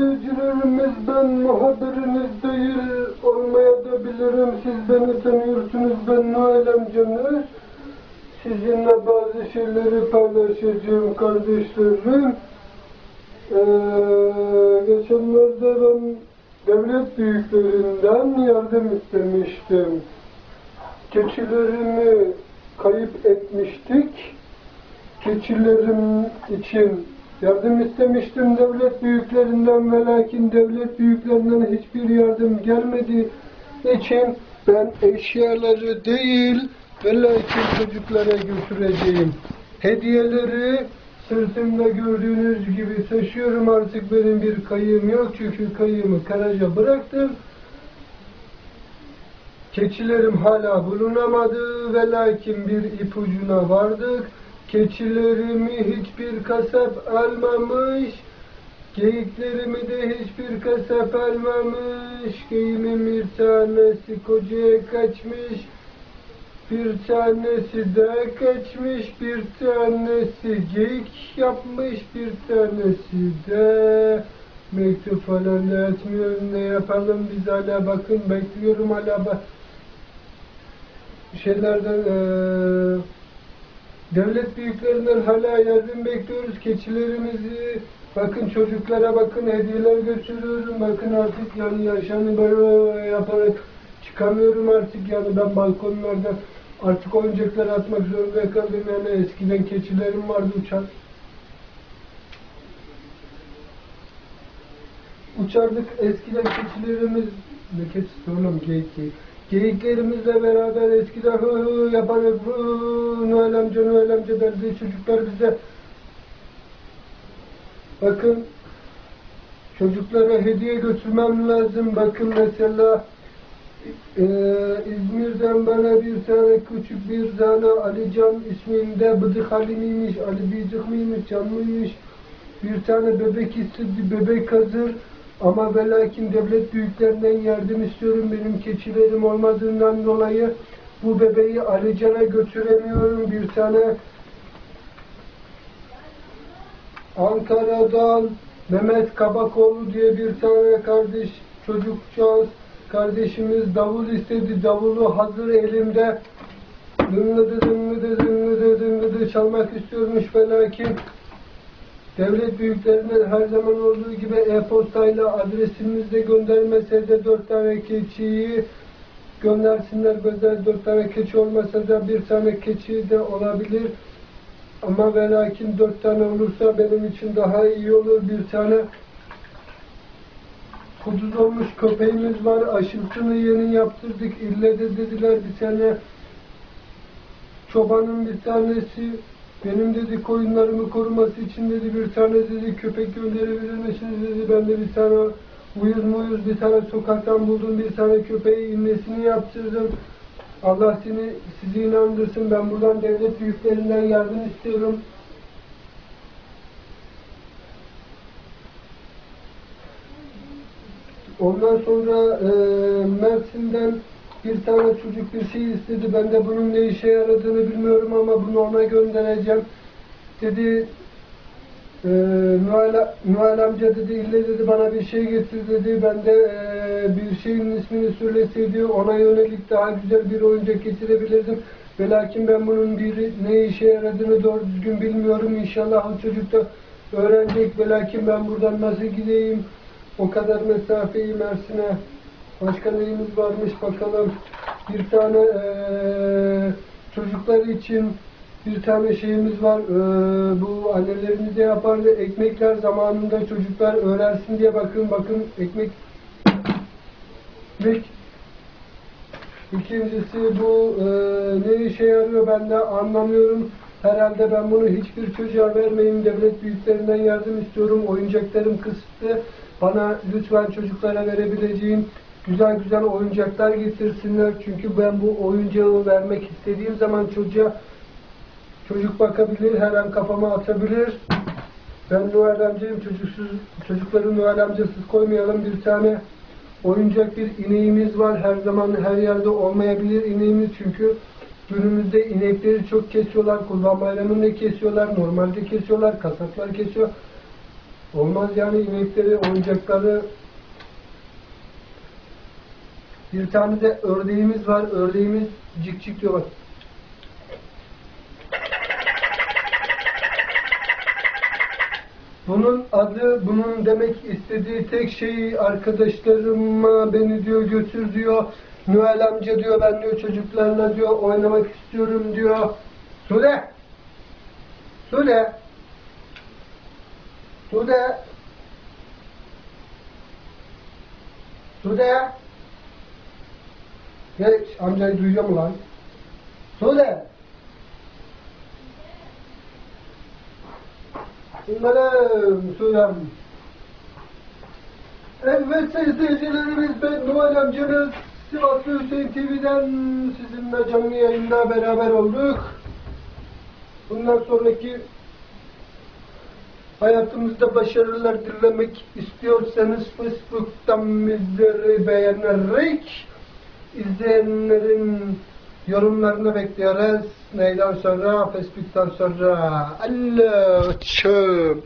Seyircilerimiz ben muhabiriniz değil olmaya da bilirim. Siz beni tanıyorsunuz ben Noel amcanız. Sizinle bazı şeyleri paylaşacağım kardeşlerim. Ee, geçenlerde ben devlet büyüklerinden yardım istemiştim. Keçilerimi kayıp etmiştik. Keçilerim için yardım istemiştim devlet büyüklerinden ve lakin devlet büyüklerinden hiçbir yardım gelmediği için ben eşyaları değil ve lakin çocuklara götüreceğim. Hediyeleri sırtımda gördüğünüz gibi taşıyorum artık benim bir kayığım yok çünkü kayığımı Karaca bıraktım. Keçilerim hala bulunamadı ve lakin bir ipucuna vardık. Keçilerimi hiçbir kasap almamış. Geyiklerimi de hiçbir kasap almamış. Geyimin bir tanesi kocaya kaçmış. Bir tanesi de kaçmış. Bir tanesi geyik yapmış. Bir tanesi de mektup falan da etmiyorum. Ne yapalım biz hala bakın bekliyorum hala bak şeylerden eee Devlet büyüklerinden hala yardım bekliyoruz. Keçilerimizi bakın çocuklara bakın hediyeler götürüyorum. Bakın artık yani yaşamı böyle yaparak çıkamıyorum artık yani ben balkonlarda artık oyuncaklar atmak zorunda kaldım yani eskiden keçilerim vardı uçan. Uçardık eskiden keçilerimiz ne oğlum geyik geyik. Geyiklerimizle beraber eskiden hı hı yaparız hı Noel amca Noel amca derdi çocuklar bize. Bakın çocuklara hediye götürmem lazım. Bakın mesela e, İzmir'den bana bir tane küçük bir tane Alican isminde Bıdık Ali miymiş Ali Bıdık mıymış Can mıymış? Bir tane bebek istedi bebek hazır ama ve lakin devlet büyüklerinden yardım istiyorum. Benim keçilerim olmadığından dolayı bu bebeği Alican'a götüremiyorum. Bir tane Ankara'dan Mehmet Kabakoğlu diye bir tane kardeş çocukcağız kardeşimiz davul istedi. Davulu hazır elimde dıngıdı dıngıdı dıngıdı dıngıdı çalmak istiyormuş ve lakin Devlet büyüklerinden her zaman olduğu gibi e-postayla adresimizde göndermese de dört tane keçiyi göndersinler. Böyle dört tane keçi olmasa da bir tane keçi de olabilir. Ama ve lakin dört tane olursa benim için daha iyi olur. Bir tane kuduz olmuş köpeğimiz var. Aşısını yeni yaptırdık. İlle de dediler bir tane çobanın bir tanesi benim dedi koyunlarımı koruması için dedi bir tane dedi köpek gönderebilir misiniz dedi. Ben de bir tane uyuz muyuz bir tane sokaktan buldum bir tane köpeği inmesini yaptırdım. Allah seni sizi inandırsın. Ben buradan devlet büyüklerinden yardım istiyorum. Ondan sonra e, Mersin'den bir tane çocuk bir şey istedi. Ben de bunun ne işe yaradığını bilmiyorum ama bunu ona göndereceğim. Dedi e, Noel, amca dedi ille dedi bana bir şey getir dedi. Ben de e, bir şeyin ismini söyleseydi ona yönelik daha güzel bir oyuncak getirebilirdim. Ve lakin ben bunun bir ne işe yaradığını doğru düzgün bilmiyorum. İnşallah o çocuk da öğrenecek. Ve lakin ben buradan nasıl gideyim? O kadar mesafeyi Mersin'e Başka neyimiz varmış bakalım. Bir tane ee, çocuklar için bir tane şeyimiz var. Ee, bu annelerimiz de yapardı. Ekmekler zamanında çocuklar öğrensin diye bakın bakın ekmek ekmek İkincisi bu e, ne işe yarıyor ben de anlamıyorum. Herhalde ben bunu hiçbir çocuğa vermeyeyim. Devlet büyüklerinden yardım istiyorum. Oyuncaklarım kısıtlı. Bana lütfen çocuklara verebileceğim güzel güzel oyuncaklar getirsinler. Çünkü ben bu oyuncağı vermek istediğim zaman çocuğa çocuk bakabilir, her an kafama atabilir. Ben Noel amcayım, çocuksuz, çocukları Noel amcasız koymayalım. Bir tane oyuncak bir ineğimiz var. Her zaman her yerde olmayabilir ineğimiz çünkü günümüzde inekleri çok kesiyorlar. Kurban bayramında kesiyorlar, normalde kesiyorlar, kasaplar kesiyor. Olmaz yani inekleri, oyuncakları. Bir tane de ördeğimiz var. Ördeğimiz cik cik diyor bak. Bunun adı, bunun demek istediği tek şey arkadaşlarıma beni diyor götür diyor. Noel amca diyor ben diyor çocuklarla diyor oynamak istiyorum diyor. Sude! Sude! Sude! Sude! Geç amcayı duyuyor mu lan? Sude! Umarım Sudem. Evet sayın seyircilerimiz ben Noel amcanız Sivaslı Hüseyin TV'den sizinle canlı yayında beraber olduk. Bundan sonraki hayatımızda başarılar dilemek istiyorsanız Facebook'tan bizleri beğenerek izleyenlerin yorumlarını bekliyoruz. Neyden sonra? Facebook'tan sonra. Allah'ım.